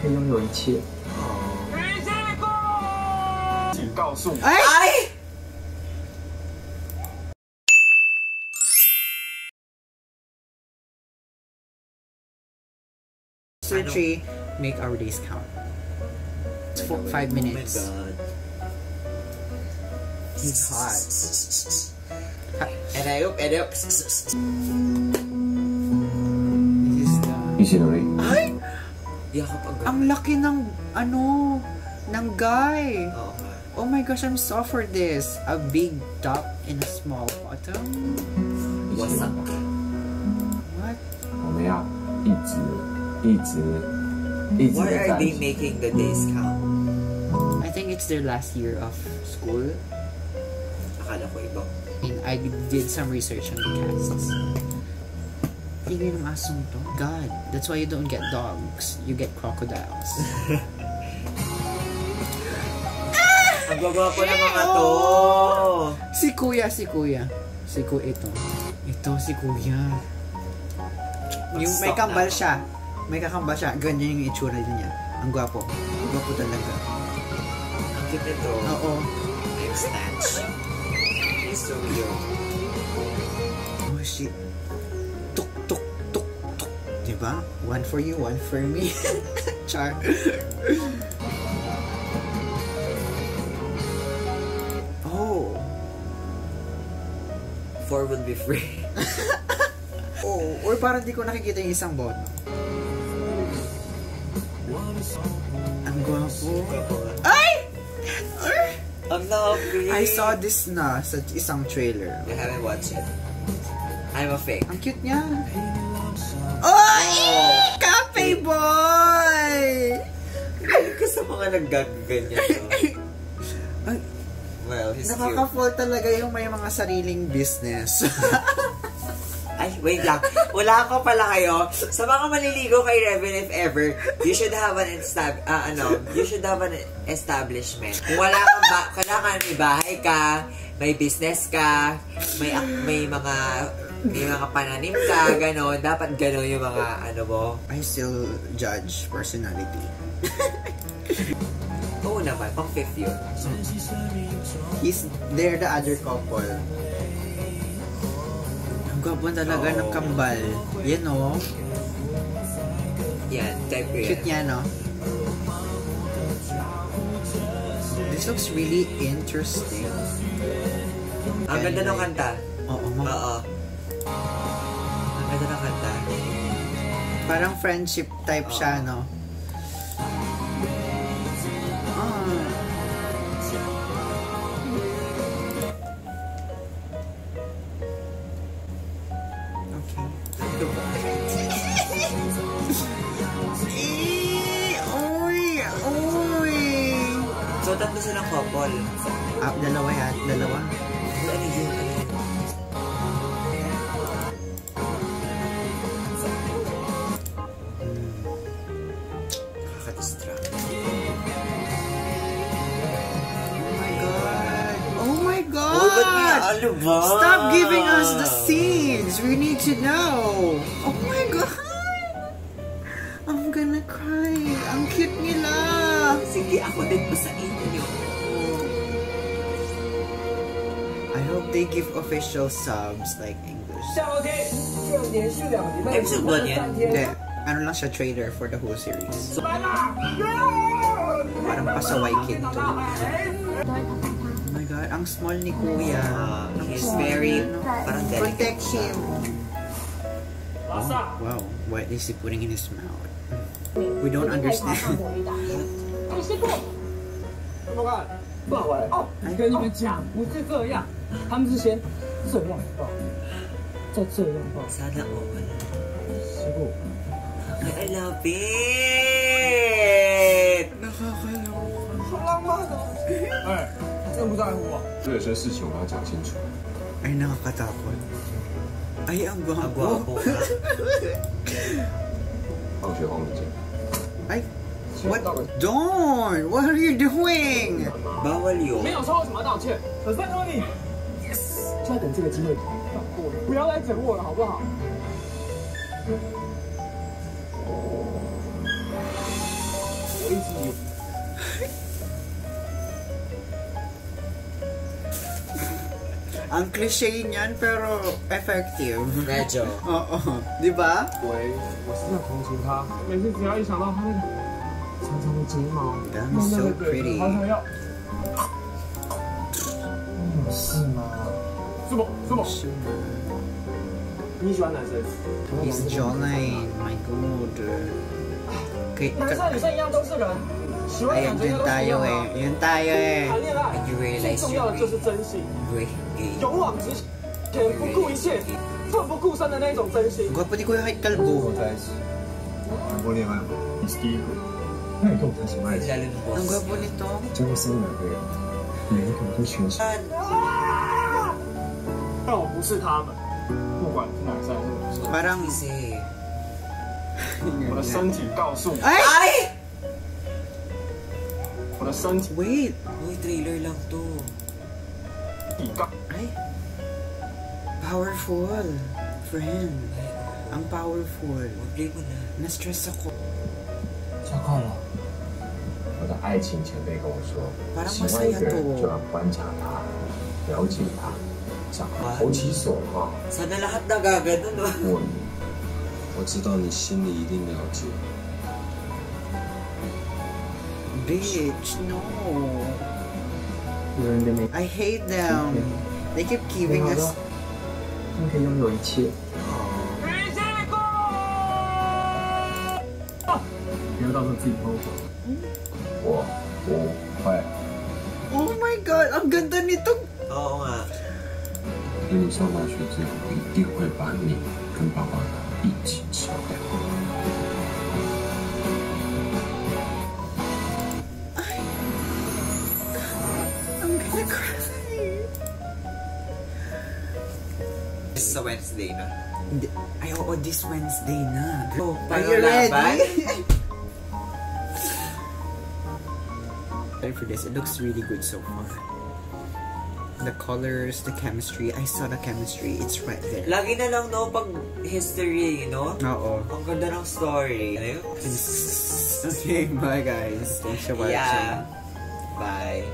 可以拥有一切。请告诉我，哎。Three, make our days count. It's four, five minutes. Oh my god. He's hot. And I hope, and I hope. This is the... 一起努力。 Ay! Yakap ang Ang laki ng, ano, ng guy. Oo. Oh my gosh, I'm so for this. A big top and a small bottom. Wasak. What? 我们要一直一直一直 Why 的 are 在 they 一起。 making the days count? I think it's their last year of school. Akala ko iba. And I did some research on the casts. Tigil ng asong to. God, that's why you don't get dogs. You get crocodiles. Ang gwapo ng mga to. si kuya, si kuya. Si kuya ito. Ito, si kuya. Yung may kambal na. siya. May kakambal siya. Ganyan yung itsura niya. Ang gwapo. Gwapo talaga. Ang cute nito. Oo. I'm Stanch. He's so cute. Oh shit. One for you, one for me. Char. oh. Four will be free. Oh. Or parang di ko nakikita yung isang bono. Ang gwapo. Ay! Ay! Ang lovely. I saw this na sa isang trailer. I haven't watched it. I'm a fake. Ang cute niya. Oy! Cafe boy! Ka sa mga naggaganyan. Ay, Well, he's cute. nakaka-fall talaga yung may mga sariling business. Ay, wait lang. Wala ko pala kayo. Sa mga maliligo kay Reven if ever, you should have an estab ah, ano, you should have an establishment. Kung wala kang ba kailangan may bahay ka, may business ka, may may mga may mga pananim ka, gano'n. Dapat gano'n yung mga ano mo. I still judge personality. Oo naman, pang fifth yun. He's, they're the other couple. Ang gwapo talaga ng kambal. Yan o. Yan, type ko yan. Cute niya, no? This looks really interesting. Ang ganda ng kanta. Oo, mga Oo. Ang ganda ng kanta. Parang friendship type siya, no? Tatlo silang couple. Ah, dalawa yan, dalawa. Ano yun? Ano yun? Nakaka-distract. Oh my god. Oh my god. Oh, ba't ano ba? Stop giving us the scenes. We need to know. Oh my god. I'm gonna cry. Ang cute nila. Sige, ako din po sa inyo. I hope they give official subs like English. Episode 1 yan? Hindi. Ano lang siya trailer for the whole series. So, parang pasaway kid to. Oh my god, ang small ni Kuya. He's very, ano, parang delicate. Protect him. Wow, what is he putting in his mouth? We don't understand. 怎么看？不好玩哦！跟你们讲，不是这样，他们是先这样抱，再这样抱，Sana all. 结果 I love it! 好浪漫哦！哎，真不在乎啊。这有些事情我要讲清楚。Ay, nakakatakot. Ay, ang Ang gwapo. gwapo. 放学后面见。Ay, what? Don't! What are you doing? Bawal yun. 没有说为什么要道歉，很拜托你，yes，就在等这个机会放过我，不要来整我了，好不好？ 一直有。 Ang cliche niyan, pero effective. Medyo. Oo. Di ba?喂，我是在同情他，每次只要一想到他那个 长长的。你喜欢男生？It's Johnny, my god。男生女生一样都是人，喜欢男觉都是一样的。元大爷，元大谈恋爱最重要的就是真心，勇往直前，不顾一切，奋不顾身的那种真心。我不，你これ入ったらどう？大事。これは好き。一个。那你跟我谈什么爱情？ Lalo ng Ang boss. gwapo nito. 结婚生了两个人，每一个都全是。但我不是他们，不管是男生还是女生， Parang... Kasi... 我的身体告诉你， Ay! Ay! 我的身体 Wait! Uy, trailer lang to. 告。 Ay! Powerful. Friend. Ang powerful. Play mo na. Na-stress ako. 加快了。 我的爱情前辈跟我说，喜欢一个人就要观察他，了解他，想投其所好。我我知道你心里一定了解。Bitch, no. I hate them. They keep giving us. 你可以拥有一切。不要到时候自己后悔。我不会。 Oh my God! Ang ganda nito! Oo nga. 等你上大学之后，我一定会把你跟爸爸一起烧掉。 I'm gonna cry. This is a Wednesday na. Hindi. Ay, oo, this Wednesday na. Oh, Are paano you ready? Ready for this? It looks really good so far. The colors, the chemistry. I saw the chemistry. It's right there. Lagi na lang, no, pag history, you know? Oo. Ang ganda ng story. Ano? Okay, bye guys. Thanks for watching. Yeah. Bye.